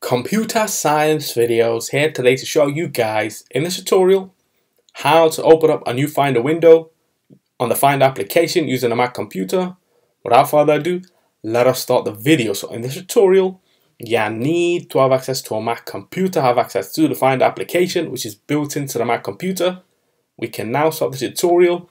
Computer Science Videos here today to show you guys in this tutorial how to open up a new Finder window on the Finder application using a Mac computer. Without further ado, let us start the video. So in this tutorial, you need to have access to a Mac computer, have access to the Finder application which is built into the Mac computer. We can now start the tutorial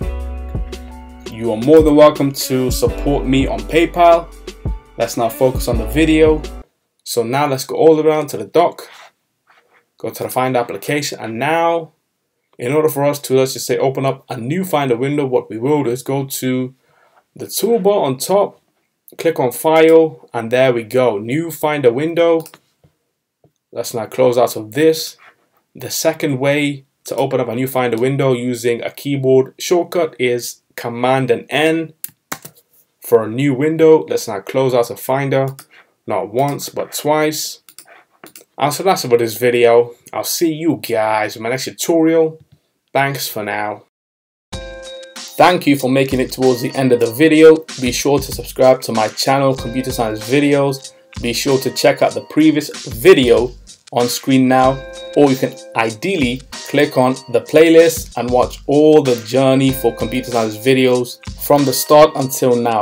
you are more than welcome to support me on PayPal. Let's now focus on the video. So now let's go all around to the dock, go to the Find application, and now in order for us to, let's just say, open up a new Finder window, what we will do is go to the toolbar on top, click on File, and there we go, New Finder window. Let's now close out of this. The second way to open up a new Finder window using a keyboard shortcut is Command and N for a new window. Let's now close out a Finder, not once but twice. And so that's about this video. I'll see you guys in my next tutorial. Thanks for now. Thank you for making it towards the end of the video. Be sure to subscribe to my channel, Computer Science Videos. Be sure to check out the previous video on screen now or you can ideally click on the playlist and watch all the journey for computer science videos from the start until now